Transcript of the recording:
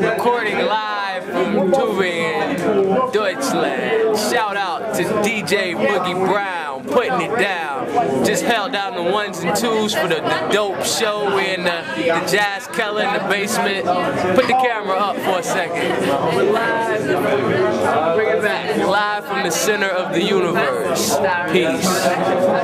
recording live from Tübingen, Deutschland. Shout out to DJ Boogie Braun, putting it down. Just held down the ones and twos for the, the dope show. In the, the Jazzkeller in the basement. Put the camera up for a second. Live. Bring it back. Live from the center of the universe. Peace.